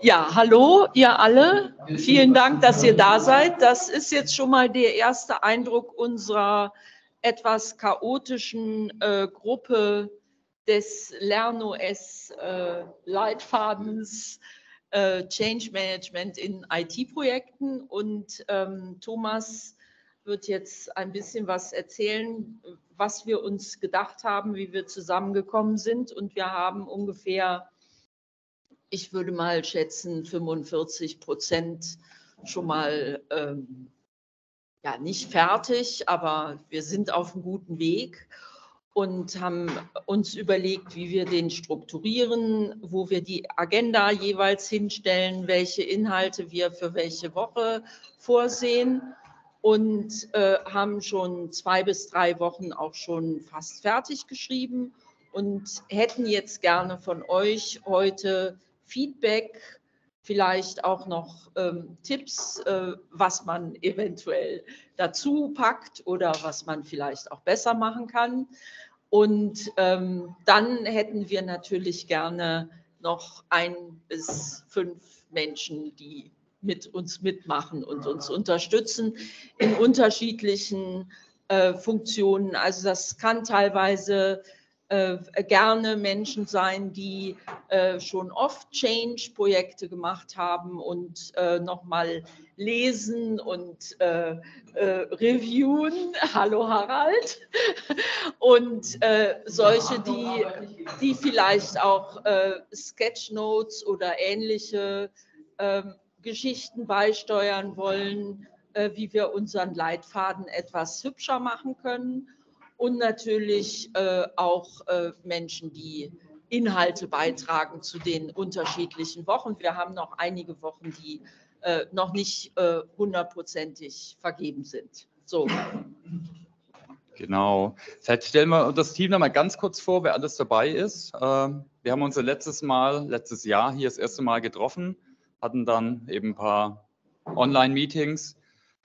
Ja, hallo, ihr alle. Vielen Dank, dass ihr da seid. Das ist jetzt schon mal der erste Eindruck unserer etwas chaotischen äh, Gruppe des LernOS-Leitfadens äh, äh, Change Management in IT-Projekten. Und ähm, Thomas wird jetzt ein bisschen was erzählen, was wir uns gedacht haben, wie wir zusammengekommen sind. Und wir haben ungefähr ich würde mal schätzen, 45 Prozent schon mal ähm, ja, nicht fertig, aber wir sind auf einem guten Weg und haben uns überlegt, wie wir den strukturieren, wo wir die Agenda jeweils hinstellen, welche Inhalte wir für welche Woche vorsehen und äh, haben schon zwei bis drei Wochen auch schon fast fertig geschrieben und hätten jetzt gerne von euch heute Feedback, vielleicht auch noch ähm, Tipps, äh, was man eventuell dazu packt oder was man vielleicht auch besser machen kann. Und ähm, dann hätten wir natürlich gerne noch ein bis fünf Menschen, die mit uns mitmachen und uns unterstützen in unterschiedlichen äh, Funktionen. Also das kann teilweise äh, gerne Menschen sein, die äh, schon oft Change-Projekte gemacht haben und äh, nochmal lesen und äh, äh, reviewen. Hallo Harald. Und solche, die, die vielleicht auch Sketchnotes oder ähnliche ähm, Geschichten beisteuern wollen, wie wir unseren Leitfaden etwas hübscher machen können und natürlich äh, auch äh, Menschen, die Inhalte beitragen zu den unterschiedlichen Wochen. Wir haben noch einige Wochen, die äh, noch nicht äh, hundertprozentig vergeben sind. So. Genau. Vielleicht stellen wir das Team noch mal ganz kurz vor, wer alles dabei ist. Ähm, wir haben uns letztes Mal, letztes Jahr hier das erste Mal getroffen, hatten dann eben ein paar Online-Meetings.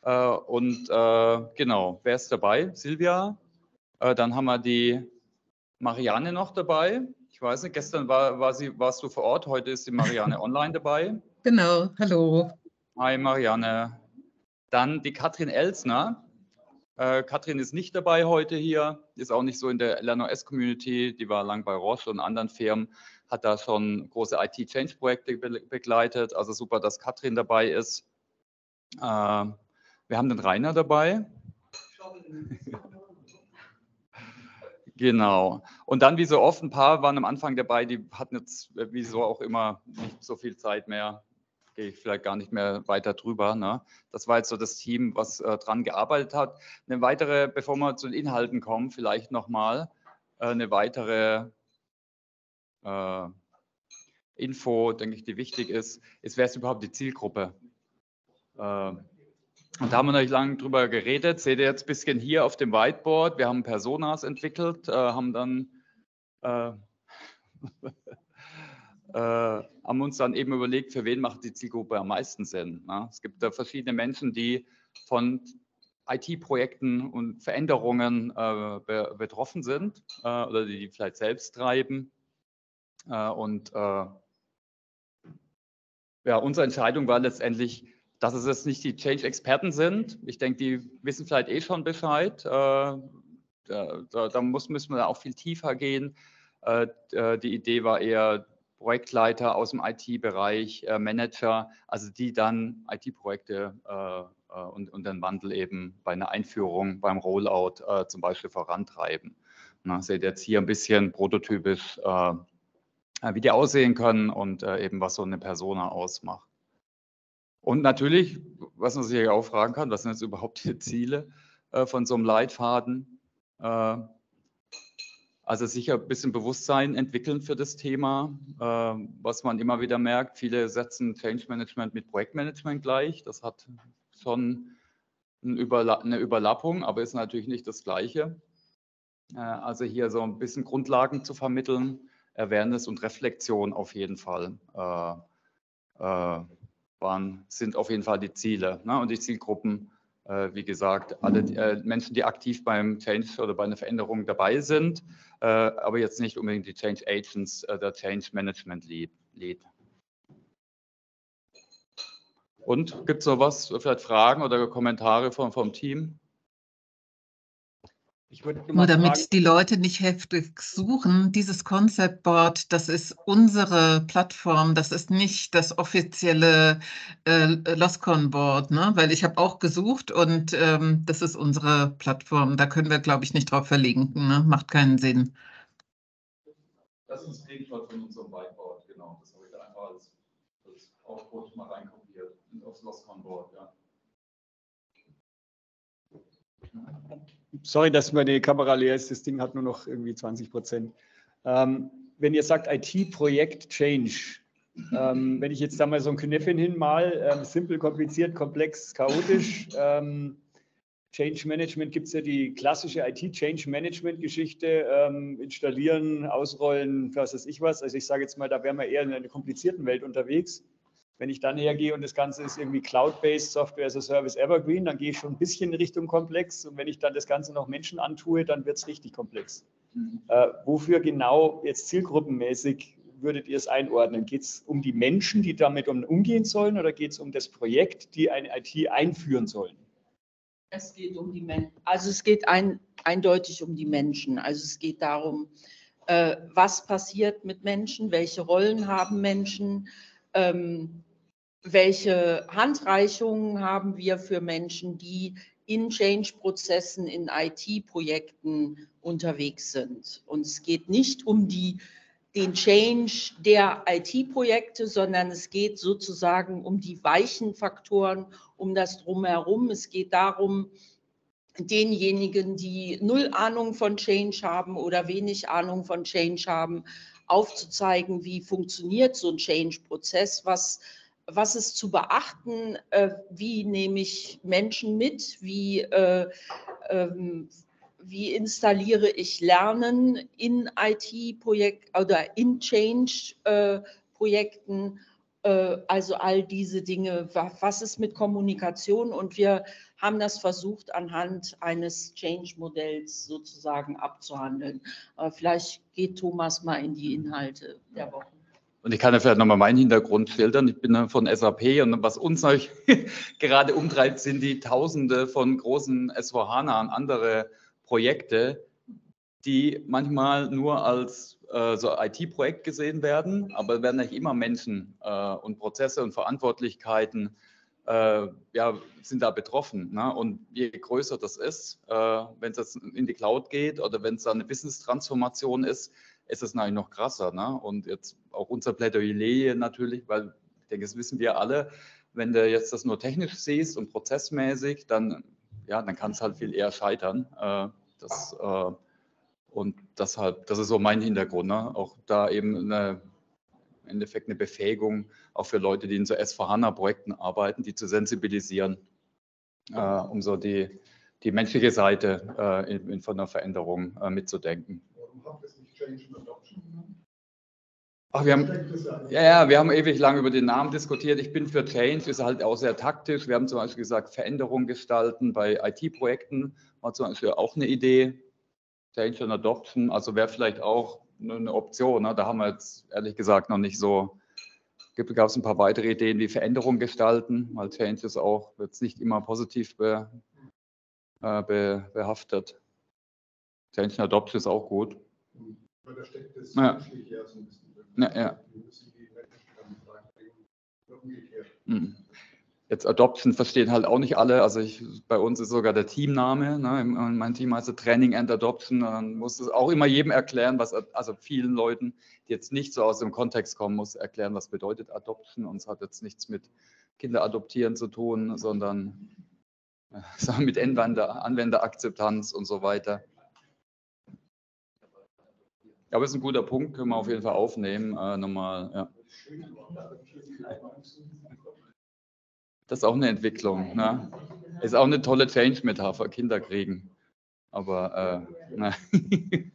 Äh, und äh, genau, wer ist dabei? Silvia, äh, dann haben wir die Marianne noch dabei. Ich weiß nicht, gestern war, war sie, warst du vor Ort, heute ist die Marianne online dabei. Genau, hallo. Hi Marianne. Dann die Katrin Elsner. Äh, Katrin ist nicht dabei heute hier, ist auch nicht so in der LernOS-Community, die war lang bei Roche und anderen Firmen, hat da schon große IT-Change-Projekte be begleitet. Also super, dass Katrin dabei ist. Äh, wir haben den Rainer dabei. Genau. Und dann, wie so oft, ein paar waren am Anfang dabei, die hatten jetzt, äh, wie so auch immer, nicht so viel Zeit mehr. Gehe ich vielleicht gar nicht mehr weiter drüber. Ne? Das war jetzt so das Team, was äh, dran gearbeitet hat. Eine weitere, bevor wir zu den Inhalten kommen, vielleicht nochmal äh, eine weitere äh, Info, denke ich, die wichtig ist, ist, wer ist überhaupt die Zielgruppe? Äh, und da haben wir natürlich lange drüber geredet. Seht ihr jetzt ein bisschen hier auf dem Whiteboard. Wir haben Personas entwickelt, äh, haben dann äh, äh, haben uns dann eben überlegt, für wen macht die Zielgruppe am meisten Sinn. Ne? Es gibt da verschiedene Menschen, die von IT-Projekten und Veränderungen äh, be betroffen sind äh, oder die, die vielleicht selbst treiben. Äh, und ja, unsere Entscheidung war letztendlich, dass es jetzt nicht die Change-Experten sind. Ich denke, die wissen vielleicht eh schon Bescheid. Äh, da, da, muss, müssen wir auch viel tiefer gehen. Äh, äh, die Idee war eher Projektleiter aus dem IT-Bereich, Manager, also die dann IT-Projekte und, und, den Wandel eben bei einer Einführung, beim Rollout zum Beispiel vorantreiben. Na, seht jetzt hier ein bisschen prototypisch, wie die aussehen können und eben was so eine Persona ausmacht. Und natürlich, was man sich auch fragen kann, was sind jetzt überhaupt die Ziele äh, von so einem Leitfaden? Äh, also sicher ein bisschen Bewusstsein entwickeln für das Thema, äh, was man immer wieder merkt. Viele setzen Change Management mit Projektmanagement gleich. Das hat schon eine Überlappung, aber ist natürlich nicht das Gleiche. Äh, also hier so ein bisschen Grundlagen zu vermitteln, Awareness und Reflexion auf jeden Fall äh, äh, waren, sind auf jeden Fall die Ziele. Ne? Und die Zielgruppen, äh, wie gesagt, alle äh, Menschen, die aktiv beim Change oder bei einer Veränderung dabei sind, äh, aber jetzt nicht unbedingt die Change Agents, äh, der Change Management Lead. Und gibt es noch was, vielleicht Fragen oder Kommentare vom, vom Team? Nur damit fragen, die Leute nicht heftig suchen, dieses Concept Board, das ist unsere Plattform, das ist nicht das offizielle äh, Loscon Board, ne? weil ich habe auch gesucht und ähm, das ist unsere Plattform. Da können wir, glaube ich, nicht drauf verlinken. Ne? Macht keinen Sinn. Das ist ein Screenshot von unserem Whiteboard, genau. Das habe ich da einfach als, als Output mal reinkopiert aufs Loscon Board, ja. Sorry, dass meine Kamera leer ist, das Ding hat nur noch irgendwie 20 Prozent. Ähm, wenn ihr sagt IT-Projekt Change, ähm, wenn ich jetzt da mal so ein Knöpfchen hinmal, ähm, simpel, kompliziert, komplex, chaotisch, ähm, Change Management gibt es ja die klassische IT-Change Management-Geschichte, ähm, installieren, ausrollen, was weiß ich was. Also ich sage jetzt mal, da wären wir eher in einer komplizierten Welt unterwegs. Wenn ich dann hergehe und das Ganze ist irgendwie Cloud-based Software as a Service Evergreen, dann gehe ich schon ein bisschen in Richtung komplex. Und wenn ich dann das Ganze noch Menschen antue, dann wird es richtig komplex. Mhm. Äh, wofür genau jetzt zielgruppenmäßig würdet ihr es einordnen? Geht es um die Menschen, die damit umgehen sollen, oder geht es um das Projekt, die eine IT einführen sollen? Es geht um die Menschen. Also es geht ein, eindeutig um die Menschen. Also es geht darum, äh, was passiert mit Menschen, welche Rollen haben Menschen, ähm, welche Handreichungen haben wir für Menschen, die in Change-Prozessen, in IT-Projekten unterwegs sind. Und es geht nicht um die, den Change der IT-Projekte, sondern es geht sozusagen um die weichen Faktoren, um das drumherum. Es geht darum, denjenigen, die null Ahnung von Change haben oder wenig Ahnung von Change haben, aufzuzeigen, wie funktioniert so ein Change-Prozess, was, was ist zu beachten, äh, wie nehme ich Menschen mit, wie, äh, ähm, wie installiere ich Lernen in IT-Projekt oder in Change-Projekten. Äh, also all diese Dinge, was ist mit Kommunikation? Und wir haben das versucht, anhand eines Change-Modells sozusagen abzuhandeln. Aber vielleicht geht Thomas mal in die Inhalte der Woche. Und ich kann ja vielleicht nochmal meinen Hintergrund schildern. Ich bin von SAP und was uns gerade umtreibt, sind die Tausende von großen S4HANA und andere Projekte, die manchmal nur als äh, so IT-Projekt gesehen werden, aber werden nicht immer Menschen äh, und Prozesse und Verantwortlichkeiten äh, ja, sind da betroffen. Ne? Und je größer das ist, äh, wenn es in die Cloud geht oder wenn es da eine Business-Transformation ist, ist es natürlich noch krasser. Ne? Und jetzt auch unser Plädoyer natürlich, weil ich denke, das wissen wir alle, wenn du jetzt das nur technisch siehst und prozessmäßig, dann, ja, dann kann es halt viel eher scheitern. Äh, das, äh, und deshalb, das ist so mein Hintergrund, ne? auch da eben eine Endeffekt eine Befähigung auch für Leute, die in so S4HANA-Projekten arbeiten, die zu sensibilisieren, äh, um so die, die menschliche Seite äh, in, in, von der Veränderung äh, mitzudenken. Warum habt ihr es nicht Change and Adoption? Ach, wir haben, ja, ja, wir haben ewig lang über den Namen diskutiert. Ich bin für Change, ist halt auch sehr taktisch. Wir haben zum Beispiel gesagt, Veränderung gestalten bei IT-Projekten war zum Beispiel auch eine Idee. Change and Adoption, also wäre vielleicht auch eine Option. Ne? Da haben wir jetzt ehrlich gesagt noch nicht so, gab es ein paar weitere Ideen, wie Veränderungen gestalten, weil Change ist auch jetzt nicht immer positiv be, äh, be, behaftet. Change and Adoption ist auch gut. Weil da steckt das ja. ja so ein bisschen drin. Ja, ja. Mhm. Jetzt Adoption verstehen halt auch nicht alle. Also ich, bei uns ist sogar der Teamname. Ne? Mein Team heißt Training and Adoption. Dann muss es auch immer jedem erklären, was, also vielen Leuten, die jetzt nicht so aus dem Kontext kommen, muss erklären, was bedeutet Adoption. Und es hat jetzt nichts mit Kinder adoptieren zu tun, sondern äh, mit Anwender, Anwenderakzeptanz und so weiter. Aber es ist ein guter Punkt, können wir auf jeden Fall aufnehmen. Äh, nochmal, ja. Das ist auch eine Entwicklung. Ne? Ist auch eine tolle Change-Metapher, Kinder kriegen. Aber äh, ne.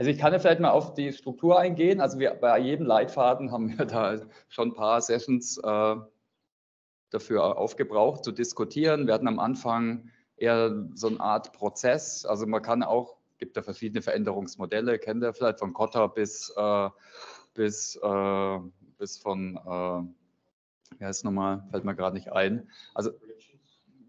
Also ich kann ja vielleicht mal auf die Struktur eingehen. Also wir, bei jedem Leitfaden haben wir da schon ein paar Sessions äh, dafür aufgebraucht, zu diskutieren. Wir hatten am Anfang eher so eine Art Prozess. Also man kann auch, gibt da verschiedene Veränderungsmodelle, kennt ihr vielleicht von Kotter bis, äh, bis, äh, bis von äh, wie heißt es nochmal, fällt mir gerade nicht ein. Also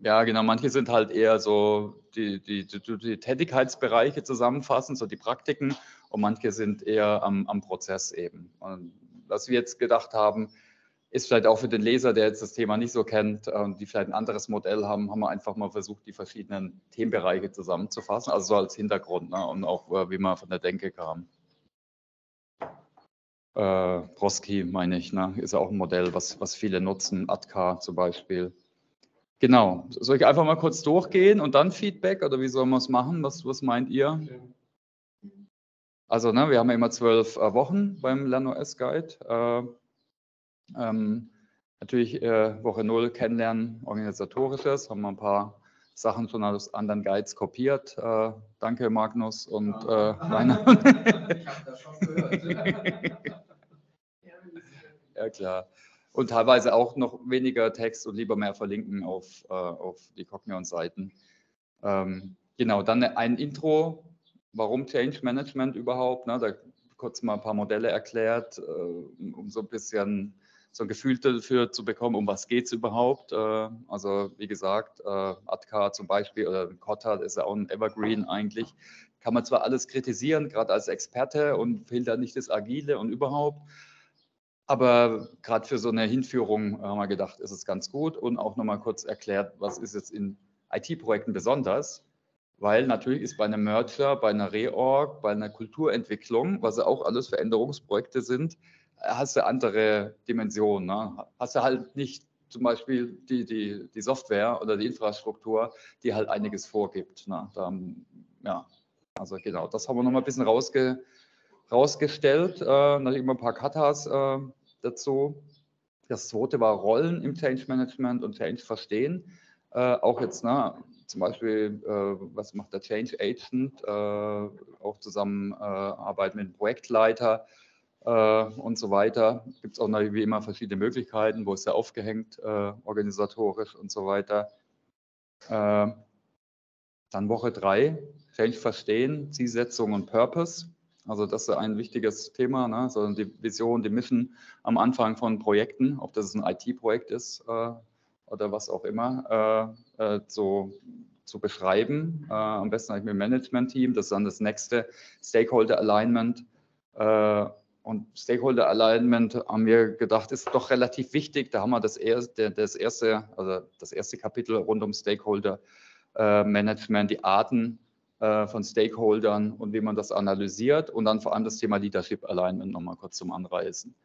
ja, genau, manche sind halt eher so die, die, die, die Tätigkeitsbereiche zusammenfassen, so die Praktiken, und manche sind eher am, am Prozess eben. Und was wir jetzt gedacht haben, ist vielleicht auch für den Leser, der jetzt das Thema nicht so kennt und die vielleicht ein anderes Modell haben, haben wir einfach mal versucht, die verschiedenen Themenbereiche zusammenzufassen, also so als Hintergrund ne, und auch äh, wie man von der Denke kam. Äh, Broski meine ich, ne, ist ja auch ein Modell, was, was viele nutzen, ATKA zum Beispiel. Genau, soll ich einfach mal kurz durchgehen und dann Feedback oder wie sollen wir es machen? Was, was meint ihr? Also, ne, wir haben ja immer zwölf äh, Wochen beim LernOS Guide. Äh, ähm, natürlich äh, Woche 0 kennenlernen, organisatorisches, haben wir ein paar Sachen schon aus anderen Guides kopiert. Äh, danke Magnus und äh, Rainer. ich habe das schon gehört. ja klar. Und teilweise auch noch weniger Text und lieber mehr verlinken auf, äh, auf die Cognion-Seiten. Ähm, genau, dann ein Intro, warum Change Management überhaupt. Ne? Da kurz mal ein paar Modelle erklärt, äh, um so ein bisschen so ein Gefühl dafür zu bekommen, um was geht es überhaupt. Äh, also wie gesagt, äh, Atka zum Beispiel oder Kotta ist ja auch ein Evergreen eigentlich. Kann man zwar alles kritisieren, gerade als Experte und fehlt da nicht das Agile und überhaupt. Aber gerade für so eine Hinführung haben wir gedacht, ist es ganz gut und auch nochmal kurz erklärt, was ist jetzt in IT-Projekten besonders, weil natürlich ist bei einem Merger, bei einer Reorg, bei einer Kulturentwicklung, was ja auch alles Veränderungsprojekte sind, hast du andere Dimensionen. Ne? Hast du halt nicht zum Beispiel die, die, die Software oder die Infrastruktur, die halt einiges vorgibt. Ne? Da, ja, also genau, das haben wir nochmal ein bisschen rausge, rausgestellt. Äh, natürlich immer ein paar Katas äh, dazu. Das zweite war Rollen im Change Management und Change verstehen. Äh, auch jetzt, ne, zum Beispiel, äh, was macht der Change Agent? Äh, auch zusammenarbeiten mit dem Projektleiter äh, und so weiter. Gibt es auch noch wie immer verschiedene Möglichkeiten, wo ist er aufgehängt, äh, organisatorisch und so weiter. Äh, dann Woche drei, Change verstehen, Zielsetzung und Purpose. Also das ist ein wichtiges Thema, ne? so die Vision, die Mission am Anfang von Projekten, ob das ein IT-Projekt ist äh, oder was auch immer, äh, äh, so zu beschreiben. Äh, am besten mit dem Management-Team. Das ist dann das nächste Stakeholder Alignment. Äh, und Stakeholder Alignment haben wir gedacht, ist doch relativ wichtig. Da haben wir das erste, das erste, also das erste Kapitel rund um Stakeholder äh, Management, die Arten von Stakeholdern und wie man das analysiert und dann vor allem das Thema Leadership Alignment nochmal kurz zum Anreißen.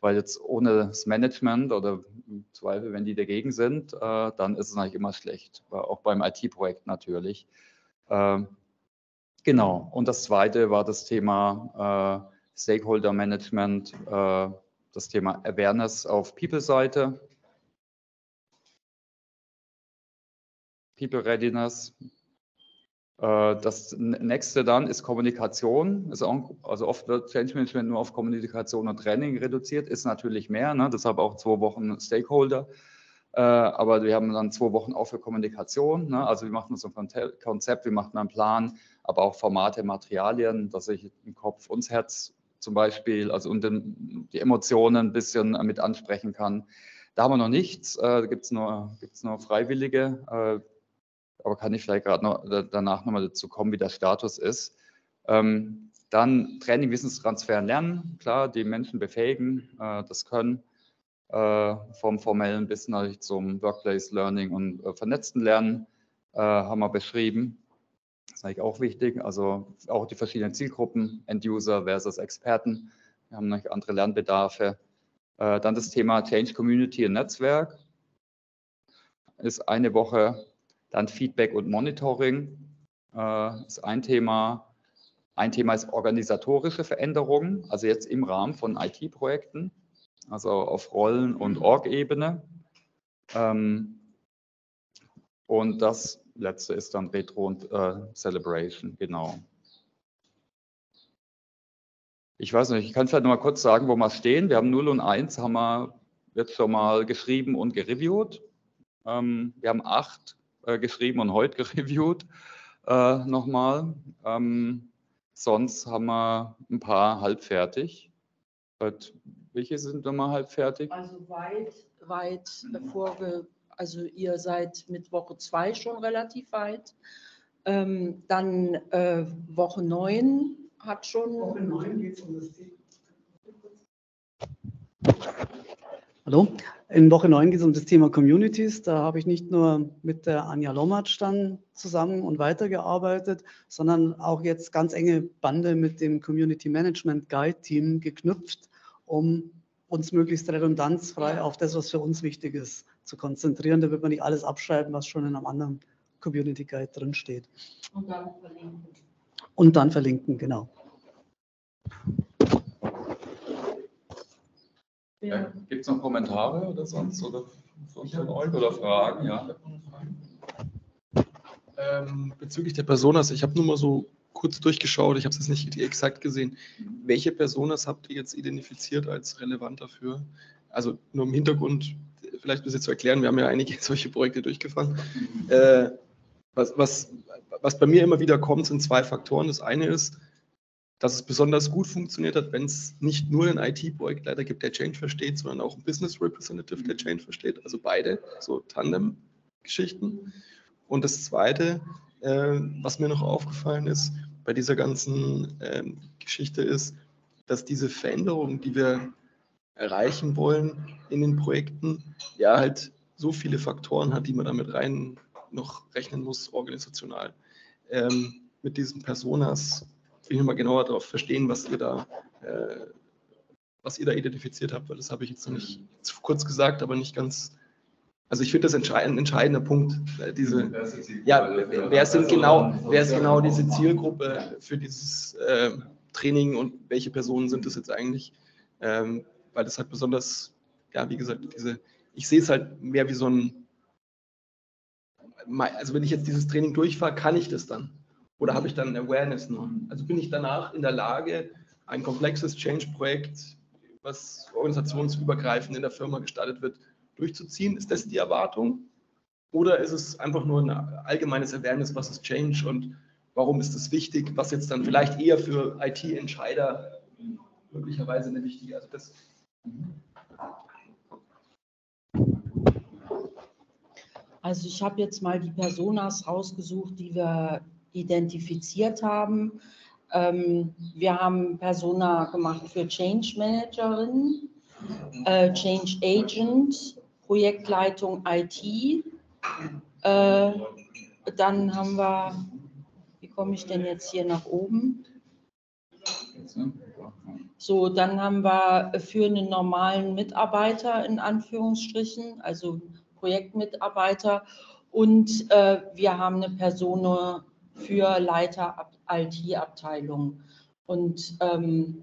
Weil jetzt ohne das Management oder im Zweifel, wenn die dagegen sind, äh, dann ist es eigentlich immer schlecht. Auch beim IT-Projekt natürlich. Ähm, genau. Und das zweite war das Thema Stakeholder Management, äh, das Thema Awareness auf People-Seite, People Readiness. Äh, das nächste dann ist Kommunikation. Also oft wird Change Management nur auf Kommunikation und Training reduziert, ist natürlich mehr, ne? deshalb auch zwei Wochen Stakeholder. Äh, aber wir haben dann zwei Wochen auch für Kommunikation. Ne? Also wir machen so ein Konzept, wir machen einen Plan, aber auch Formate, Materialien, dass ich im Kopf und Herz zum Beispiel, also und die Emotionen ein bisschen mit ansprechen kann. Da haben wir noch nichts, äh, da gibt es nur, gibt's nur Freiwillige, äh, aber kann ich vielleicht gerade noch, danach nochmal dazu kommen, wie der Status ist. Ähm, dann Training, Wissenstransfer, Lernen, klar, die Menschen befähigen, äh, das können äh, vom formellen bis natürlich zum Workplace Learning und äh, vernetzten Lernen äh, haben wir beschrieben. Das ist eigentlich auch wichtig. Also auch die verschiedenen Zielgruppen, End-User versus Experten. Wir haben noch andere Lernbedarfe. Äh, dann das Thema Change Community und Netzwerk ist eine Woche. Dann Feedback und Monitoring äh, ist ein Thema. Ein Thema ist organisatorische Veränderungen, also jetzt im Rahmen von IT-Projekten, also auf Rollen- und Org-Ebene. Ähm, und das letzte ist dann Retro und äh, Celebration, genau. Ich weiß nicht, ich kann vielleicht noch mal kurz sagen, wo wir stehen. Wir haben 0 und 1, haben wir jetzt schon mal geschrieben und gereviewt. Ähm, wir haben 8 äh, geschrieben und heute gereviewt äh, nochmal. Ähm, sonst haben wir ein paar halb fertig. welche sind nochmal halb fertig? Also weit, weit vorge, also ihr seid mit Woche zwei schon relativ weit. Ähm, dann äh, Woche neun hat schon. Woche neun geht es um das Thema. Hallo, in Woche 9 geht es um das Thema Communities. Da habe ich nicht nur mit der Anja Lomatsch dann zusammen und weitergearbeitet, sondern auch jetzt ganz enge Bande mit dem Community Management Guide Team geknüpft, um uns möglichst redundanzfrei auf das, was für uns wichtig ist, zu konzentrieren. Da wird man nicht alles abschreiben, was schon in einem anderen Community Guide drinsteht. Und dann verlinken. Und dann verlinken, genau. Ja. Gibt es noch Kommentare oder sonst oder von euch oder Fragen? Ja. Ähm, bezüglich der Personas, ich habe nur mal so kurz durchgeschaut, ich habe es jetzt nicht exakt gesehen. Welche Personas habt ihr jetzt identifiziert als relevant dafür? Also nur im Hintergrund, vielleicht ein bisschen zu erklären, wir haben ja einige solche Projekte durchgefahren. Äh, was, was, was bei mir immer wieder kommt, sind zwei Faktoren. Das eine ist, dass es besonders gut funktioniert hat, wenn es nicht nur einen IT-Projektleiter gibt, der Change versteht, sondern auch einen Business Representative, der Change versteht. Also beide, so Tandem-Geschichten. Und das Zweite, äh, was mir noch aufgefallen ist bei dieser ganzen äh, Geschichte, ist, dass diese Veränderung, die wir erreichen wollen in den Projekten, ja halt so viele Faktoren hat, die man damit rein noch rechnen muss, organisational. Ähm, mit diesen Personas will ich mal genauer darauf verstehen, was ihr da, äh, was ihr da identifiziert habt, weil das habe ich jetzt noch nicht zu kurz gesagt, aber nicht ganz. Also ich finde das ein entscheidender Punkt. Äh, diese, ja, wer sind genau, wer ist genau diese Zielgruppe für dieses äh, Training und welche Personen sind das jetzt eigentlich? Ähm, weil das halt besonders, ja, wie gesagt, diese, ich sehe es halt mehr wie so ein, also wenn ich jetzt dieses Training durchfahre, kann ich das dann? Oder habe ich dann Awareness nur? Also bin ich danach in der Lage, ein komplexes Change-Projekt, was organisationsübergreifend in der Firma gestartet wird, durchzuziehen? Ist das die Erwartung? Oder ist es einfach nur ein allgemeines Awareness, was ist Change und warum ist es wichtig, was jetzt dann vielleicht eher für IT-Entscheider möglicherweise eine wichtige, also das. Also ich habe jetzt mal die Personas rausgesucht, die wir identifiziert haben. Ähm, wir haben Persona gemacht für Change Managerin, äh, Change Agent, Projektleitung IT. Äh, dann haben wir, wie komme ich denn jetzt hier nach oben? So, dann haben wir für einen normalen Mitarbeiter in Anführungsstrichen, also Projektmitarbeiter und äh, wir haben eine Person für Leiter IT-Abteilung. Und ähm,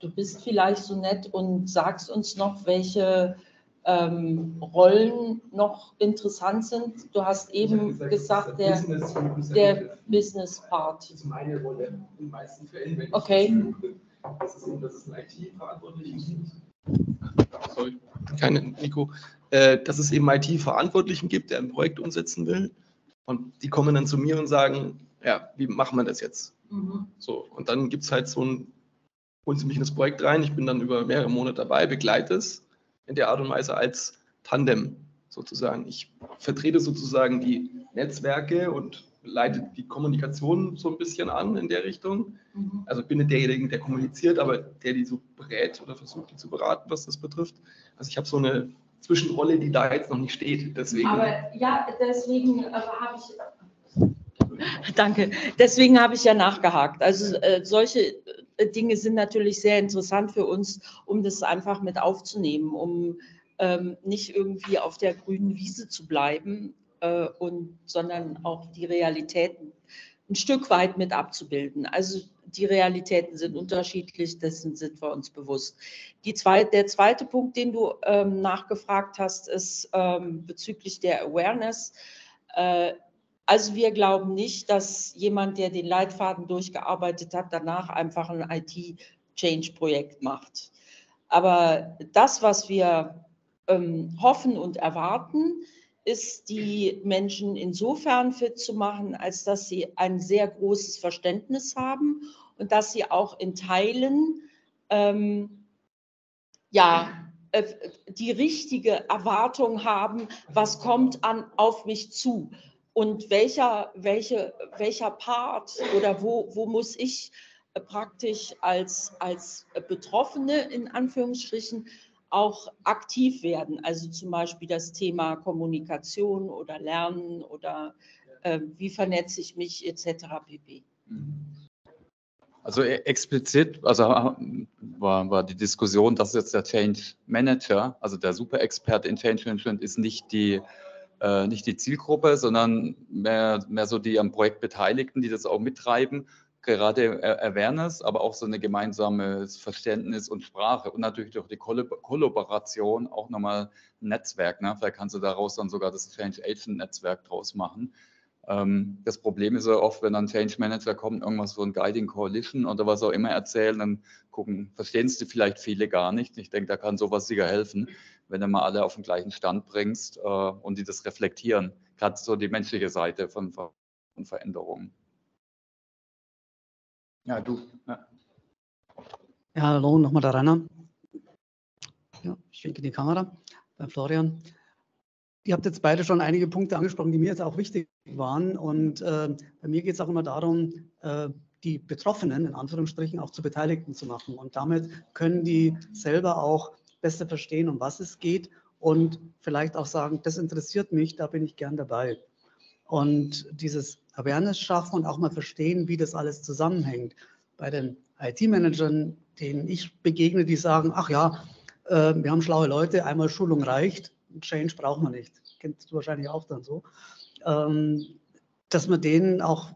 du bist vielleicht so nett und sagst uns noch, welche ähm, Rollen noch interessant sind. Du hast eben gesagt, gesagt der, Business, der Business Part. Das ist meine Rolle in den meisten Fällen, wenn okay. ich das, das ist eben, dass es einen IT-Verantwortlichen gibt. Sorry, keine Nico. Äh, dass es eben IT-Verantwortlichen gibt, der ein Projekt umsetzen will und die kommen dann zu mir und sagen, ja, wie machen wir das jetzt? Mhm. So, und dann gibt es halt so ein, holen Sie mich in das Projekt rein, ich bin dann über mehrere Monate dabei, begleite es in der Art und Weise als Tandem sozusagen. Ich vertrete sozusagen die Netzwerke und leite die Kommunikation so ein bisschen an in der Richtung. Mhm. Also bin nicht derjenige, der kommuniziert, aber der die so berät oder versucht, die zu beraten, was das betrifft. Also ich habe so eine Zwischenrolle, die da jetzt noch nicht steht. Deswegen. Aber ja, deswegen äh, habe ich. Danke. Deswegen habe ich ja nachgehakt. Also äh, solche äh, Dinge sind natürlich sehr interessant für uns, um das einfach mit aufzunehmen, um ähm, nicht irgendwie auf der grünen Wiese zu bleiben, äh, und, sondern auch die Realitäten ein Stück weit mit abzubilden. Also die Realitäten sind unterschiedlich, dessen sind wir uns bewusst. Zwei, der zweite Punkt, den du ähm, nachgefragt hast, ist ähm, bezüglich der Awareness. Äh, also wir glauben nicht, dass jemand, der den Leitfaden durchgearbeitet hat, danach einfach ein IT-Change-Projekt macht. Aber das, was wir ähm, hoffen und erwarten, ist, die Menschen insofern fit zu machen, als dass sie ein sehr großes Verständnis haben und dass sie auch in Teilen ähm, ja, äh, die richtige Erwartung haben, was kommt an, auf mich zu und welcher, welche, welcher Part oder wo, wo muss ich praktisch als, als Betroffene in Anführungsstrichen auch aktiv werden. Also zum Beispiel das Thema Kommunikation oder Lernen oder äh, wie vernetze ich mich etc. pp. Also e, explizit, also war, war die Diskussion, dass jetzt der Change Manager, also der Superexperte in Change Management, ist nicht die, äh, nicht die Zielgruppe, sondern mehr, mehr so die am Projekt Beteiligten, die das auch mittreiben gerade Awareness, aber auch so ein gemeinsames Verständnis und Sprache und natürlich durch die Kollaboration auch nochmal ein Netzwerk. Ne? Vielleicht kannst du daraus dann sogar das Change Agent Netzwerk draus machen. Ähm, das Problem ist ja oft, wenn dann Change Manager kommt, irgendwas so ein Guiding Coalition oder was auch immer erzählen, dann gucken, verstehen es vielleicht viele gar nicht. Ich denke, da kann sowas sicher helfen, wenn du mal alle auf den gleichen Stand bringst äh, und die das reflektieren. Gerade so die menschliche Seite von, von Veränderungen. Ja, du. Ja, ja hallo, nochmal der Rainer. Ja, ich winke die Kamera bei Florian. Ihr habt jetzt beide schon einige Punkte angesprochen, die mir jetzt auch wichtig waren. Und äh, bei mir geht es auch immer darum, äh, die Betroffenen in Anführungsstrichen auch zu Beteiligten zu machen. Und damit können die selber auch besser verstehen, um was es geht und vielleicht auch sagen, das interessiert mich, da bin ich gern dabei. Und dieses Awareness schaffen und auch mal verstehen, wie das alles zusammenhängt. Bei den IT-Managern, denen ich begegne, die sagen, ach ja, äh, wir haben schlaue Leute, einmal Schulung reicht, Change braucht man nicht. Kennst du wahrscheinlich auch dann so. Ähm, dass man denen auch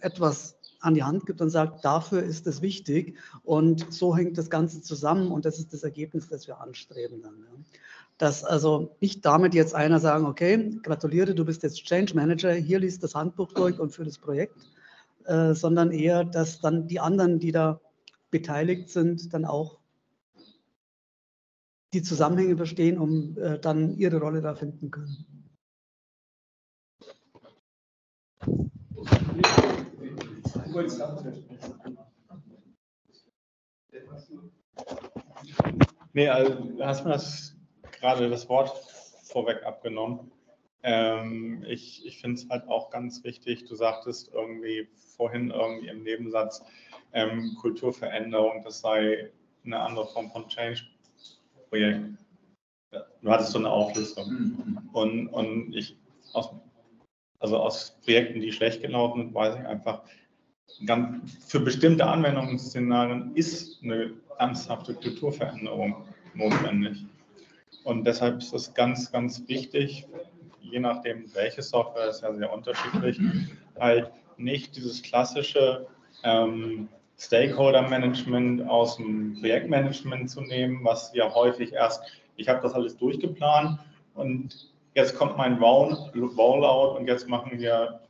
etwas an die Hand gibt und sagt, dafür ist es wichtig und so hängt das Ganze zusammen und das ist das Ergebnis, das wir anstreben dann. Dass also nicht damit jetzt einer sagen, okay, gratuliere, du bist jetzt Change Manager, hier liest das Handbuch durch und für das Projekt, äh, sondern eher, dass dann die anderen, die da beteiligt sind, dann auch die Zusammenhänge verstehen, um äh, dann ihre Rolle da finden können. Nee, also hast du das gerade das Wort vorweg abgenommen. Ähm, ich ich finde es halt auch ganz wichtig, du sagtest irgendwie vorhin irgendwie im Nebensatz, ähm, Kulturveränderung, das sei eine andere Form von Change-Projekt. Du hattest so eine Auflistung. Mhm. Und, und ich aus, also aus Projekten, die schlecht gelaufen sind, weiß ich einfach, ganz, für bestimmte Anwendungsszenarien ist eine ernsthafte Kulturveränderung notwendig. Und deshalb ist es ganz, ganz wichtig, je nachdem, welche Software ist ja sehr unterschiedlich, halt nicht dieses klassische ähm, Stakeholder-Management aus dem Projektmanagement zu nehmen, was ja häufig erst, ich habe das alles durchgeplant und jetzt kommt mein Rollout und jetzt machen wir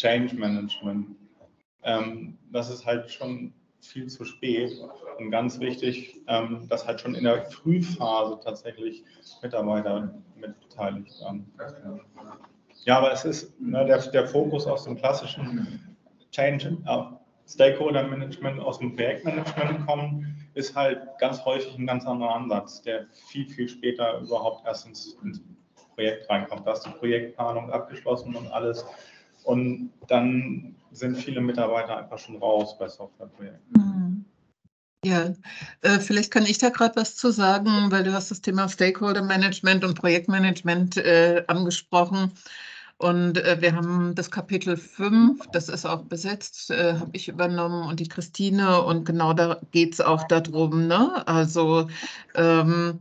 Change Management. Ähm, das ist halt schon viel zu spät. Und ganz wichtig, ähm, dass halt schon in der Frühphase tatsächlich Mitarbeiter mit beteiligt werden. Ja, aber es ist ne, der, der Fokus aus dem klassischen Change, äh, Stakeholder Management, aus dem Projektmanagement kommen, ist halt ganz häufig ein ganz anderer Ansatz, der viel, viel später überhaupt erst ins, ins Projekt reinkommt. Da ist die Projektplanung abgeschlossen und alles. Und dann sind viele Mitarbeiter einfach schon raus bei Softwareprojekten. Mhm. Ja, äh, vielleicht kann ich da gerade was zu sagen, weil du hast das Thema Stakeholder Management und Projektmanagement äh, angesprochen. Und äh, wir haben das Kapitel 5, das ist auch besetzt, äh, habe ich übernommen und die Christine. Und genau da geht es auch darum. Ne? Also ähm,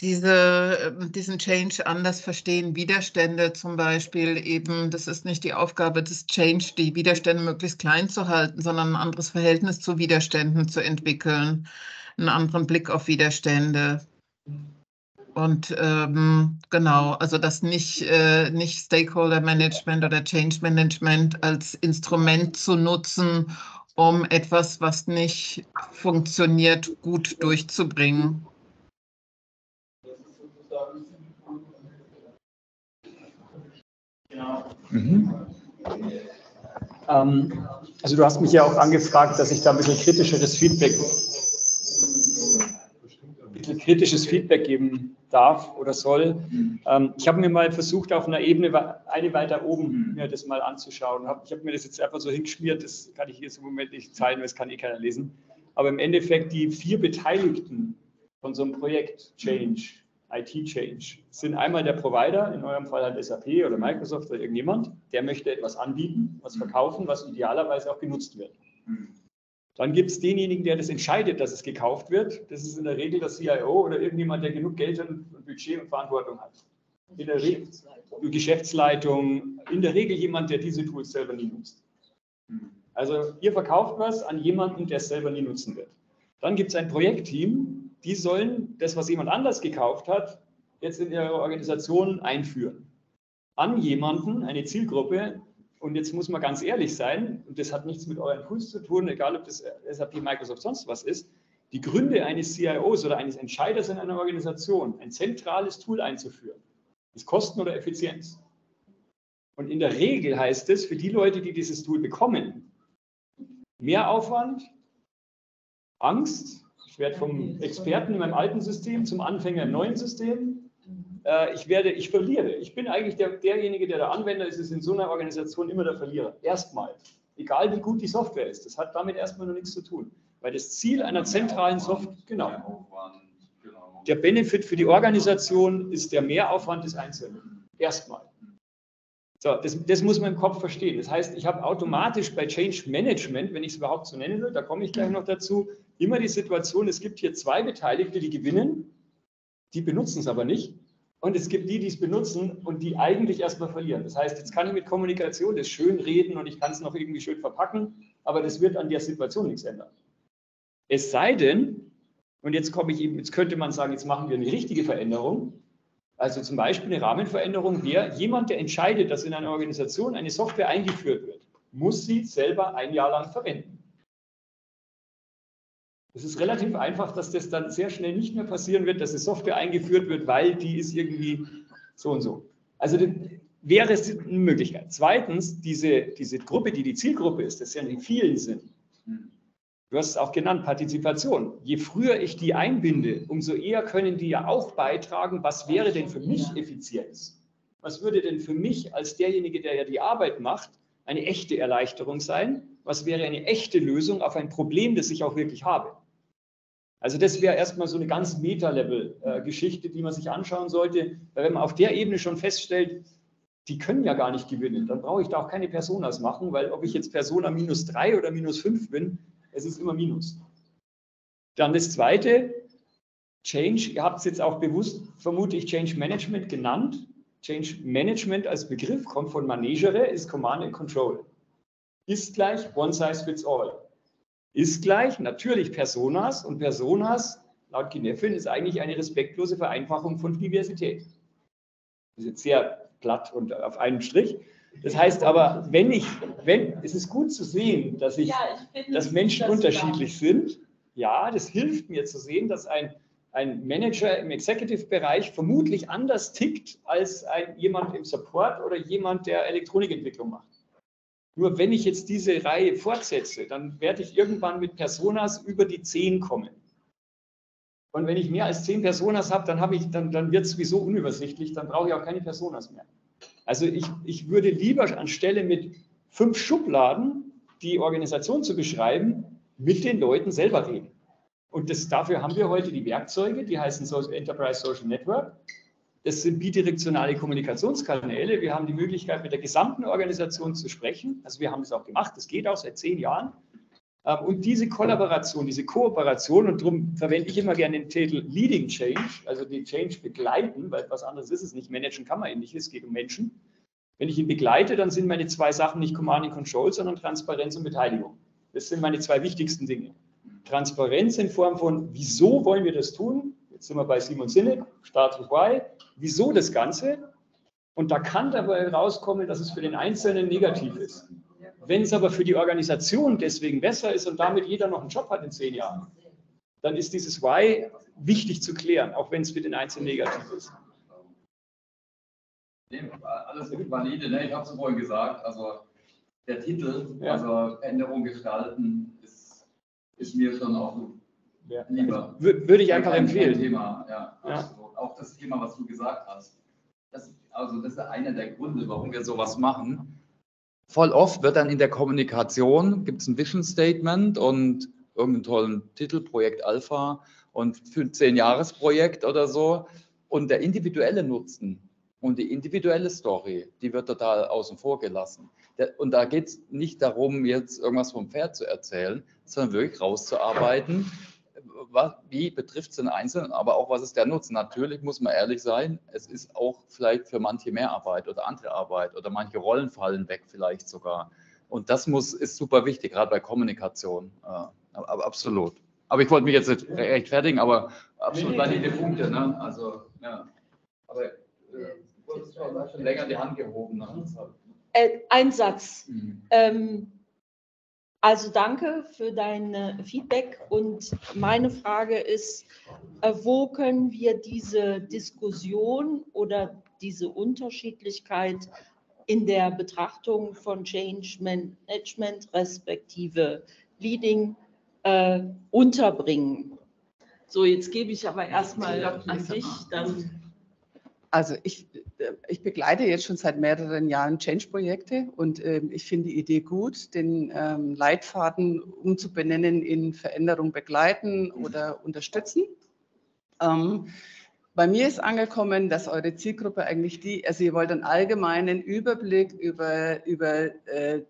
diese, ähm, diesen Change anders verstehen, Widerstände zum Beispiel eben, das ist nicht die Aufgabe des Change, die Widerstände möglichst klein zu halten, sondern ein anderes Verhältnis zu Widerständen zu entwickeln, einen anderen Blick auf Widerstände. Und ähm, genau, also das nicht, äh, nicht Stakeholder Management oder Change Management als Instrument zu nutzen, um etwas, was nicht funktioniert, gut durchzubringen. Mhm. Ähm, also du hast mich ja auch angefragt, dass ich da ein bisschen kritischeres Feedback kritisches Feedback geben darf oder soll. Ähm, ich habe mir mal versucht, auf einer Ebene, eine weiter oben, mir das mal anzuschauen. Ich habe mir das jetzt einfach so hingeschmiert, das kann ich jetzt im Moment nicht zeigen, weil es kann eh keiner lesen. Aber im Endeffekt die vier Beteiligten von so einem Projekt Change, IT Change, sind einmal der Provider, in eurem Fall halt SAP oder Microsoft oder irgendjemand, der möchte etwas anbieten, was verkaufen, was idealerweise auch genutzt wird. Dann gibt es denjenigen, der das entscheidet, dass es gekauft wird. Das ist in der Regel das CIO oder irgendjemand, der genug Geld und Budget und Verantwortung hat. In der Regel Geschäftsleitung, in der Regel jemand, der diese Tools selber nie nutzt. Also ihr verkauft was an jemanden, der es selber nie nutzen wird. Dann gibt es ein Projektteam, die sollen das, was jemand anders gekauft hat, jetzt in ihre Organisation einführen. An jemanden, eine Zielgruppe, und jetzt muss man ganz ehrlich sein, und das hat nichts mit euren Tools zu tun, egal ob das SAP, Microsoft, sonst was ist, die Gründe eines CIOs oder eines Entscheiders in einer Organisation, ein zentrales Tool einzuführen, ist Kosten oder Effizienz. Und in der Regel heißt es für die Leute, die dieses Tool bekommen, mehr Aufwand, Angst, ich werde vom Experten in meinem alten System zum Anfänger im neuen System. Äh, ich werde, ich verliere. Ich bin eigentlich der, derjenige, der der Anwender ist, ist in so einer Organisation immer der Verlierer. Erstmal. Egal wie gut die Software ist. Das hat damit erstmal noch nichts zu tun. Weil das Ziel einer zentralen Software, genau. Der Benefit für die Organisation ist der Mehraufwand des Einzelnen. Erstmal. So, das, das, muss man im Kopf verstehen. Das heißt, ich habe automatisch bei Change Management, wenn ich es überhaupt so nennen will, da komme ich gleich noch dazu, immer die Situation, es gibt hier zwei Beteiligte, die gewinnen, die benutzen es aber nicht. Und es gibt die, die es benutzen und die eigentlich erstmal verlieren. Das heißt, jetzt kann ich mit Kommunikation das schön reden und ich kann es noch irgendwie schön verpacken, aber das wird an der Situation nichts ändern. Es sei denn, und jetzt komme ich eben, jetzt könnte man sagen, jetzt machen wir eine richtige Veränderung. Also zum Beispiel eine Rahmenveränderung wäre, jemand, der entscheidet, dass in einer Organisation eine Software eingeführt wird, muss sie selber ein Jahr lang verwenden. Es ist relativ einfach, dass das dann sehr schnell nicht mehr passieren wird, dass die Software eingeführt wird, weil die ist irgendwie so und so. Also wäre es eine Möglichkeit. Zweitens, diese, diese Gruppe, die die Zielgruppe ist, das ja die vielen sind. Du hast es auch genannt, Partizipation. Je früher ich die einbinde, umso eher können die ja auch beitragen, was wäre denn für mich Effizienz? Was würde denn für mich als derjenige, der ja die Arbeit macht, eine echte Erleichterung sein? Was wäre eine echte Lösung auf ein Problem, das ich auch wirklich habe? Also das wäre erstmal so eine ganz Meta-Level-Geschichte, die man sich anschauen sollte. Weil wenn man auf der Ebene schon feststellt, die können ja gar nicht gewinnen, dann brauche ich da auch keine Personas machen, weil ob ich jetzt Persona minus drei oder minus fünf bin, es ist immer Minus. Dann das zweite, Change, ihr habt es jetzt auch bewusst, vermute ich, Change Management genannt. Change Management als Begriff kommt von Managere, ist Command and Control. Ist gleich One Size Fits All ist gleich natürlich Personas und Personas laut Kinefin ist eigentlich eine respektlose Vereinfachung von Diversität. Das ist jetzt sehr platt und auf einen Strich. Das heißt aber, wenn ich, wenn, es ist gut zu sehen, dass ich, ja, ich dass Menschen das unterschiedlich sind. Ja, das hilft mir zu sehen, dass ein, ein Manager im Executive-Bereich vermutlich anders tickt als ein, jemand im Support oder jemand, der Elektronikentwicklung macht. Nur wenn ich jetzt diese Reihe fortsetze, dann werde ich irgendwann mit Personas über die zehn kommen. Und wenn ich mehr als zehn Personas habe, dann, habe ich, dann, dann wird es sowieso unübersichtlich, dann brauche ich auch keine Personas mehr. Also ich, ich würde lieber anstelle mit fünf Schubladen die Organisation zu beschreiben, mit den Leuten selber reden. Und das, dafür haben wir heute die Werkzeuge, die heißen Enterprise Social Network. Das sind bidirektionale Kommunikationskanäle. Wir haben die Möglichkeit, mit der gesamten Organisation zu sprechen. Also wir haben das auch gemacht. Das geht auch seit zehn Jahren. Ähm, und diese Kollaboration, diese Kooperation, und darum verwende ich immer gerne den Titel Leading Change, also den Change begleiten, weil was anderes ist es nicht. Managen kann man ähnlich, es geht um Menschen. Wenn ich ihn begleite, dann sind meine zwei Sachen nicht Command and Control, sondern Transparenz und Beteiligung. Das sind meine zwei wichtigsten Dinge. Transparenz in Form von, wieso wollen wir das tun? Jetzt sind wir bei Simon Sinek, Start with Why. Wieso das Ganze? Und da kann dabei rauskommen, dass es für den Einzelnen negativ ist. Wenn es aber für die Organisation deswegen besser ist und damit jeder noch einen Job hat in zehn Jahren, dann ist dieses Why wichtig zu klären, auch wenn es für den Einzelnen negativ ist. Alles valide, ne? ich habe es vorhin gesagt, also der Titel, ja. also Änderung gestalten, ist, ist mir schon auch Ja. Lieber. Wür- Würde ich einfach Ein empfehlen. Thema, ja, Ja. Auch das Thema, was du gesagt hast. Das, also das ist einer der Gründe, warum wir sowas machen. Voll oft wird dann in der Kommunikation, gibt es ein Vision Statement und irgendeinen tollen Titel, Projekt Alpha und für ein Zehn-Jahres-Projekt oder so. Und der individuelle Nutzen und die individuelle Story, die wird total außen vor gelassen. Und da geht es nicht darum, jetzt irgendwas vom Pferd zu erzählen, sondern wirklich rauszuarbeiten, was, wie betrifft es den Einzelnen, aber auch was ist der Nutzen. Natürlich muss man ehrlich sein, es ist auch vielleicht für manche mehr Arbeit oder andere Arbeit oder manche Rollen fallen weg vielleicht sogar. Und das muss, ist super wichtig, gerade bei Kommunikation. Äh, aber absolut. Aber ich wollte mich jetzt nicht rechtfertigen, aber absolut valide Punkte. Ne? Also, ja. Aber äh, du hast schon länger die Hand gehoben. Ne? Äh, ein Satz. Mhm. Ähm, also danke für dein Feedback und meine Frage ist, äh, wo können wir diese Diskussion oder diese Unterschiedlichkeit in der Betrachtung von Change Management respektive Leading äh, unterbringen? So, jetzt gebe ich aber erstmal an dich, dann Also ich, äh, ich begleite jetzt schon seit mehreren Jahren Change-Projekte und ähm, ich finde die Idee gut, den ähm, Leitfaden umzubenennen in Veränderung begleiten oder unterstützen. Ähm, bei mir ist angekommen, dass eure Zielgruppe eigentlich die, also ihr wollt einen allgemeinen Überblick über, über, äh,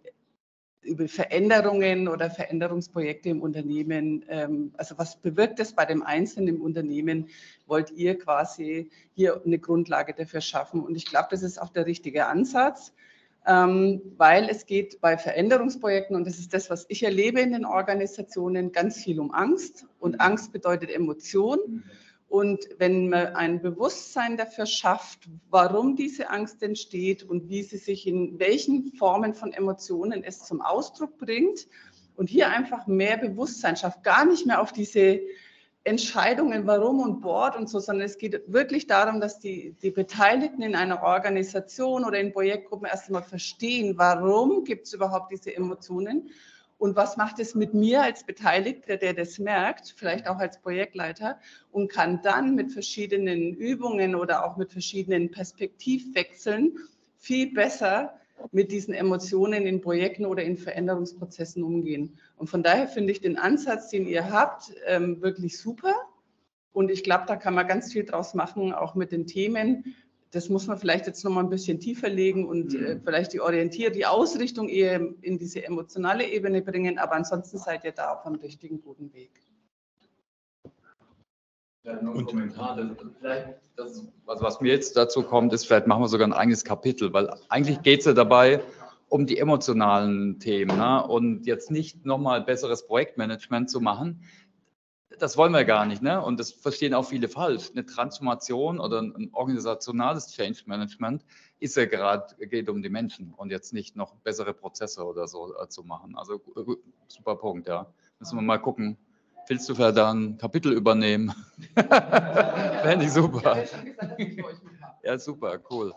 über Veränderungen oder Veränderungsprojekte im Unternehmen. Ähm, also was bewirkt es bei dem Einzelnen im Unternehmen? Wollt ihr quasi hier eine Grundlage dafür schaffen? Und ich glaube, das ist auch der richtige Ansatz. Ähm, weil es geht bei Veränderungsprojekten, und das ist das, was ich erlebe in den Organisationen, ganz viel um Angst. Und Angst bedeutet Emotion. Und wenn man ein Bewusstsein dafür schafft, warum diese Angst entsteht und wie sie sich in welchen Formen von Emotionen es zum Ausdruck bringt und hier einfach mehr Bewusstsein schafft, gar nicht mehr auf diese Entscheidungen, warum und Board und so, sondern es geht wirklich darum, dass die, die Beteiligten in einer Organisation oder in Projektgruppen erst einmal verstehen, warum gibt es überhaupt diese Emotionen und was macht es mit mir als Beteiligter, der das merkt, vielleicht auch als Projektleiter und kann dann mit verschiedenen Übungen oder auch mit verschiedenen Perspektivwechseln viel besser mit diesen Emotionen in Projekten oder in Veränderungsprozessen umgehen. Und von daher finde ich den Ansatz, den ihr habt, ähm, wirklich super. Und ich glaube, da kann man ganz viel draus machen, auch mit den Themen. Das muss man vielleicht jetzt noch mal ein bisschen tiefer legen und äh, vielleicht die Orientierung, die Ausrichtung eher in diese emotionale Ebene bringen. Aber ansonsten seid ihr da auf einem richtigen guten Weg. Ja, nur ein Kommentar. Das, vielleicht das, also was mir jetzt dazu kommt, ist, vielleicht machen wir sogar ein eigenes Kapitel, weil eigentlich geht es ja dabei um die emotionalen Themen ne? und jetzt nicht nochmal besseres Projektmanagement zu machen. Das wollen wir gar nicht. Ne? Und das verstehen auch viele falsch. Eine Transformation oder ein organisationales Change Management ist ja gerade, geht um die Menschen und jetzt nicht noch bessere Prozesse oder so äh, zu machen. Also super Punkt, ja. Müssen wir mal gucken. Willst du vielleicht da ein Kapitel übernehmen? Fände ich super. Ja, super, cool.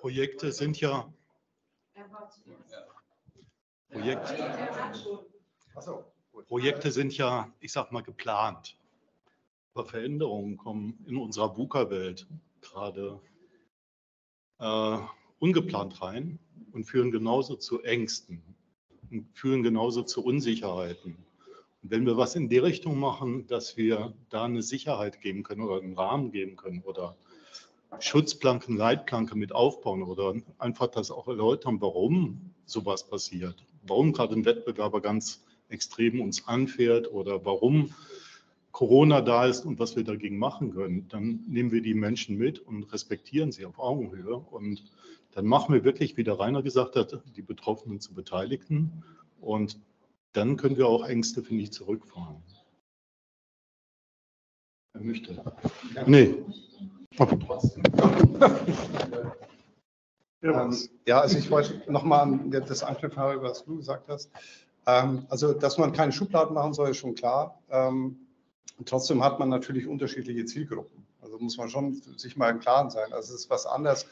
Projekte sind ja Projekt, Projekte sind ja, ich sag mal, geplant. Aber Veränderungen kommen in unserer VUCA-Welt gerade äh, ungeplant rein und führen genauso zu Ängsten und führen genauso zu Unsicherheiten. Und wenn wir was in die Richtung machen, dass wir da eine Sicherheit geben können oder einen Rahmen geben können oder Schutzplanken, Leitplanken mit aufbauen oder einfach das auch erläutern, warum sowas passiert, warum gerade ein Wettbewerber ganz extrem uns anfährt oder warum Corona da ist und was wir dagegen machen können, dann nehmen wir die Menschen mit und respektieren sie auf Augenhöhe und dann machen wir wirklich, wie der Rainer gesagt hat, die Betroffenen zu Beteiligten und dann können wir auch Ängste, finde ich, zurückfahren. Wer möchte? Nee. Trotzdem. Ähm, ja, also ich wollte nochmal das anknüpfen, was du gesagt hast. Ähm, also, dass man keine Schubladen machen soll, ist schon klar. Ähm, trotzdem hat man natürlich unterschiedliche Zielgruppen. Also muss man schon sich mal im Klaren sein. Also es ist was anderes,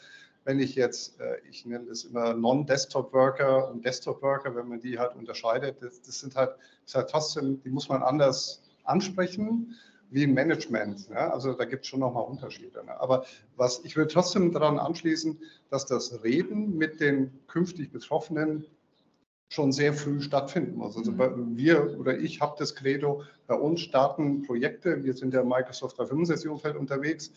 wenn ich jetzt, äh, ich nenne es immer Non-Desktop-Worker und Desktop-Worker, wenn man die halt unterscheidet, das, das sind halt, das ist halt trotzdem, die muss man anders ansprechen wie im Management. Ja? Also da gibt es schon nochmal Unterschiede. Ne? Aber was ich will trotzdem daran anschließen, dass das Reden mit den künftig Betroffenen schon sehr früh stattfinden muss. Also bei, wir oder ich habe das Credo, bei uns starten Projekte, wir sind ja im Microsoft 365-Umfeld unterwegs.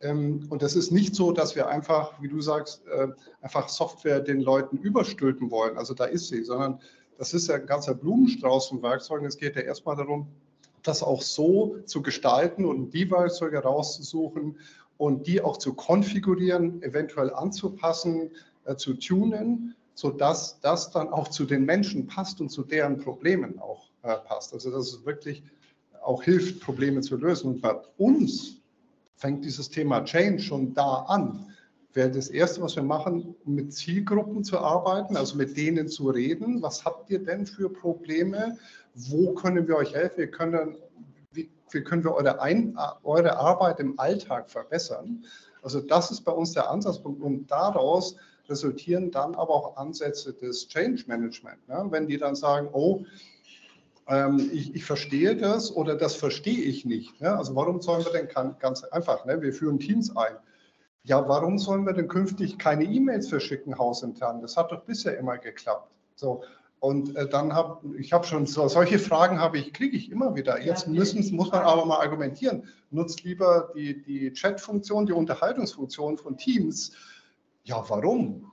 Ähm, und das ist nicht so, dass wir einfach, wie du sagst, äh, einfach Software den Leuten überstülpen wollen. Also da ist sie, sondern das ist ja ein ganzer Blumenstrauß von Werkzeugen. Es geht ja erstmal darum, das auch so zu gestalten und die Werkzeuge rauszusuchen und die auch zu konfigurieren, eventuell anzupassen, äh, zu tunen, sodass das dann auch zu den Menschen passt und zu deren Problemen auch äh, passt. Also dass es wirklich auch hilft, Probleme zu lösen. Und bei uns fängt dieses Thema Change schon da an. Wäre das Erste, was wir machen, mit Zielgruppen zu arbeiten, also mit denen zu reden. Was habt ihr denn für Probleme? Wo können wir euch helfen? Wir können, wie, wie können wir eure, Ein, eure Arbeit im Alltag verbessern? Also das ist bei uns der Ansatzpunkt. Und daraus resultieren dann aber auch Ansätze des Change Management. Ne? Wenn die dann sagen, oh, ähm, ich, ich, verstehe das oder das verstehe ich nicht. Ne? Also warum sollen wir denn ganz einfach, ne? wir führen Teams ein. Ja, warum sollen wir denn künftig keine E-Mails verschicken, hausintern? Das hat doch bisher immer geklappt. So, und äh, dann habe ich habe schon so, solche Fragen habe ich, kriege ich immer wieder. Jetzt müssen, muss man aber mal argumentieren. Nutzt lieber die, die Chat-Funktion, die Unterhaltungsfunktion von Teams ja, warum?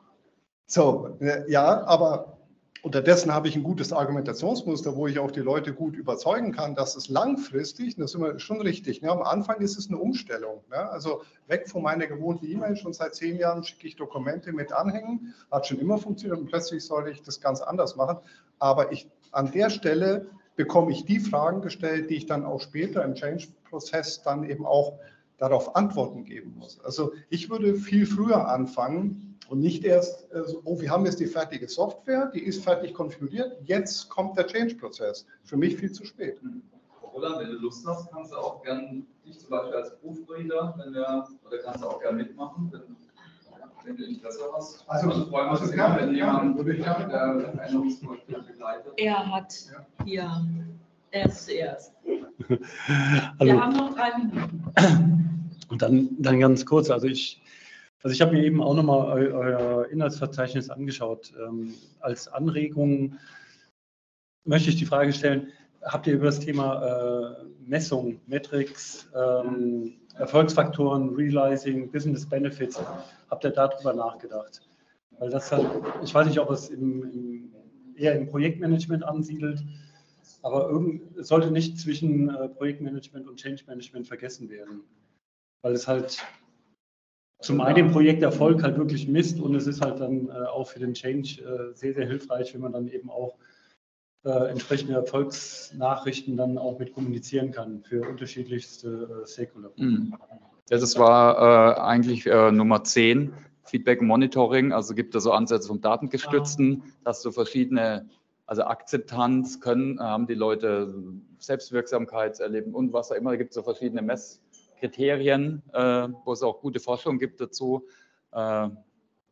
So, äh, ja, aber unterdessen habe ich ein gutes Argumentationsmuster, wo ich auch die Leute gut überzeugen kann, dass es langfristig, das ist immer schon richtig, ne, am Anfang ist es eine Umstellung. Ne, also weg von meiner gewohnten E-Mail, schon seit zehn Jahren schicke ich Dokumente mit Anhängen, hat schon immer funktioniert und plötzlich soll ich das ganz anders machen. Aber ich, an der Stelle bekomme ich die Fragen gestellt, die ich dann auch später im Change-Prozess dann eben auch darauf Antworten geben muss. Also ich würde viel früher anfangen und nicht erst, äh, oh, wir haben jetzt die fertige Software, die ist fertig konfiguriert, jetzt kommt der Change-Prozess. Für mich viel zu spät. Roland, wenn du Lust hast, kannst du auch gerne dich zum Beispiel als Proofreader, wenn wir, oder kannst du auch gerne mitmachen, wenn, wenn du Interesse hast. Also, also freuen wir uns immer, wenn jemand der Änderungsprojekte begleitet. Er hat hier, er ist zuerst. Wir haben noch drei Minuten. Und dann, dann ganz kurz, also ich, also ich habe mir eben auch nochmal eu, euer Inhaltsverzeichnis angeschaut. Ähm, als Anregung möchte ich die Frage stellen, habt ihr über das Thema äh, Messung, Metrics, ähm, Erfolgsfaktoren, Realizing, Business Benefits, habt ihr darüber nachgedacht? Weil das halt, ich weiß nicht, ob es im, im, eher im Projektmanagement ansiedelt, aber es sollte nicht zwischen äh, Projektmanagement und Change Management vergessen werden weil es halt zum einen den Projekterfolg halt wirklich misst und es ist halt dann äh, auch für den Change äh, sehr, sehr hilfreich, wenn man dann eben auch äh, entsprechende Erfolgsnachrichten dann auch mit kommunizieren kann für unterschiedlichste äh, Stakeholder. Mhm. Ja, das war äh, eigentlich äh, Nummer 10, Feedback Monitoring. Also gibt es so Ansätze vom Datengestützten, ah. dass du verschiedene, also Akzeptanz können, haben die Leute Selbstwirksamkeitserleben und was auch immer. Da gibt es so verschiedene Mess Kriterien, äh, wo es auch gute Forschung gibt dazu. Äh,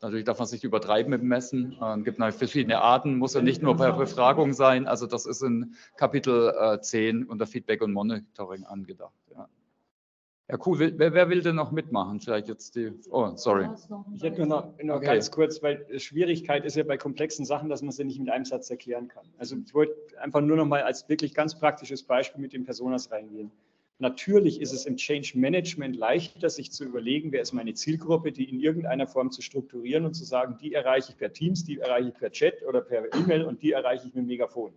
natürlich darf man sich übertreiben mit dem Messen. Es äh, gibt verschiedene Arten, muss ja nicht nur per Befragung sein. Also das ist in Kapitel äh, 10 unter Feedback und Monitoring angedacht. Ja. Ja, cool. Wer, wer, will denn noch mitmachen? Vielleicht jetzt die. Oh, sorry. Ich hätte nur noch, nur okay. ganz kurz, weil Schwierigkeit ist ja bei komplexen Sachen, dass man sie nicht mit einem Satz erklären kann. Also ich wollte einfach nur noch mal als wirklich ganz praktisches Beispiel mit den Personas reingehen. Natürlich ist es im Change Management leichter, sich zu überlegen, wer ist meine Zielgruppe, die in irgendeiner Form zu strukturieren und zu sagen, die erreiche ich per Teams, die erreiche ich per Chat oder per E-Mail und die erreiche ich mit Megafon.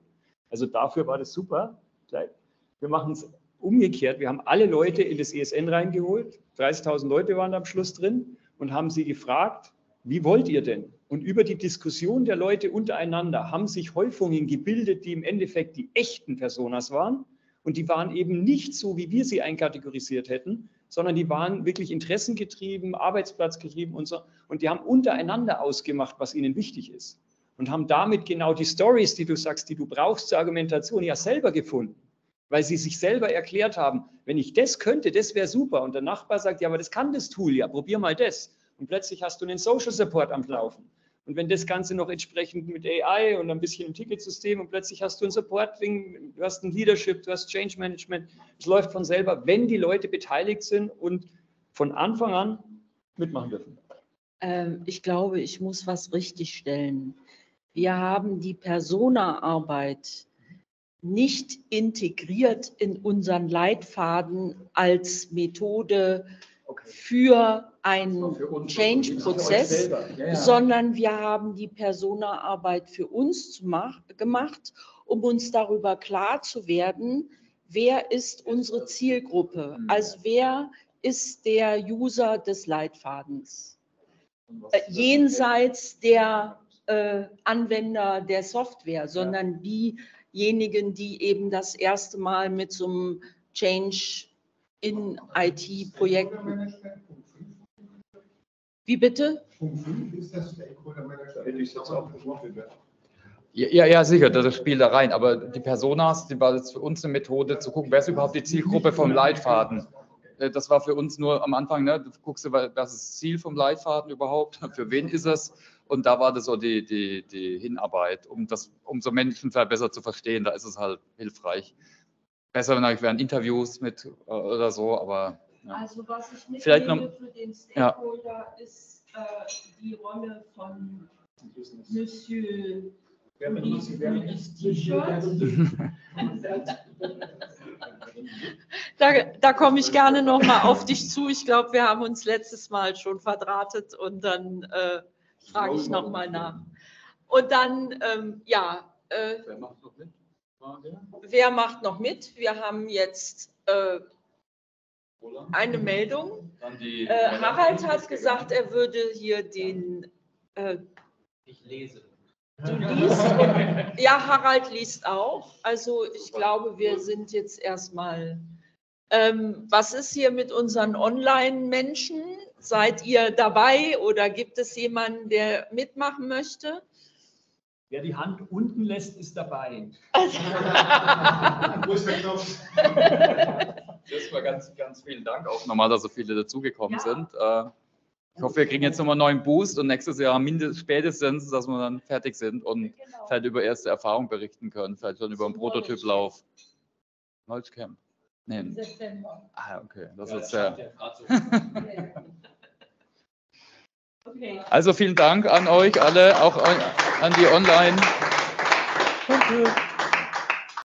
Also dafür war das super. Wir machen es umgekehrt. Wir haben alle Leute in das ESN reingeholt. 30.000 Leute waren am Schluss drin und haben sie gefragt, wie wollt ihr denn? Und über die Diskussion der Leute untereinander haben sich Häufungen gebildet, die im Endeffekt die echten Personas waren und die waren eben nicht so, wie wir sie einkategorisiert hätten, sondern die waren wirklich interessengetrieben, arbeitsplatzgetrieben und so. Und die haben untereinander ausgemacht, was ihnen wichtig ist. Und haben damit genau die Stories, die du sagst, die du brauchst zur Argumentation, ja selber gefunden. Weil sie sich selber erklärt haben, wenn ich das könnte, das wäre super. Und der Nachbar sagt, ja, aber das kann das Tool, ja, probier mal das. Und plötzlich hast du einen Social Support am Laufen. Und wenn das Ganze noch entsprechend mit AI und ein bisschen im Ticketsystem und plötzlich hast du ein Support-Ding, du hast ein Leadership, du hast Change Management, es läuft von selber, wenn die Leute beteiligt sind und von Anfang an mitmachen dürfen. Ähm, ich glaube, ich muss was richtigstellen. Wir haben die Persona-Arbeit nicht integriert in unseren Leitfaden als Methode für einen Change-Prozess, ja, ja. sondern wir haben die Persona-Arbeit für uns gemacht, um uns darüber klar zu werden, wer ist unsere Zielgruppe, mhm. also wer ist der User des Leitfadens, äh, jenseits der äh, Anwender der Software, sondern diejenigen, die eben das erste Mal mit so einem Change in IT-Projekten. Wie bitte? Ja, ja, sicher, das spielt da rein. Aber die Personas, die war jetzt für uns eine Methode zu gucken, wer ist überhaupt die Zielgruppe vom Leitfaden. Äh, das war für uns nur am Anfang, ne, du guckst, was ist das Ziel vom Leitfaden überhaupt, für wen ist es? Und da war das so die, die, die Hinarbeit, um das, um so Menschen besser zu verstehen, da ist es halt hilfreich besser natürlich wären Interviews mit äh, oder so, aber ja. Also was ich mitnehme Vielleicht noch, für den Stakeholder ja. ist äh, die Rolle von Monsieur da, da komme ich gerne nochmal auf dich zu. Ich glaube, wir haben uns letztes Mal schon verdrahtet und dann äh, frage ich nochmal nach. Und dann, ähm, ja. Äh, Wer macht noch mit? Wer macht noch mit? Wir haben jetzt äh, eine Meldung. Äh, Harald hat gesagt, er würde hier den. Äh, ich lese. Du liest. ja, Harald liest auch. Also ich glaube, wir sind jetzt erstmal. Ähm, was ist hier mit unseren Online-Menschen? Seid ihr dabei oder gibt es jemanden, der mitmachen möchte? Wer die Hand unten lässt, ist dabei. Wo ist der Knopf? Erstmal ganz, ganz vielen Dank auch nochmal, dass so viele dazugekommen ja. sind. Äh, ich hoffe, wir kriegen jetzt nochmal einen neuen Boost und nächstes Jahr mindestens spätestens, dass wir dann fertig sind und genau. vielleicht über erste Erfahrungen berichten können, vielleicht schon über einen Prototyplauf. Holzcamp. Nee. September. Ah, okay. Das ja, ist sehr. Also vielen Dank an euch alle, auch an die Online. Danke.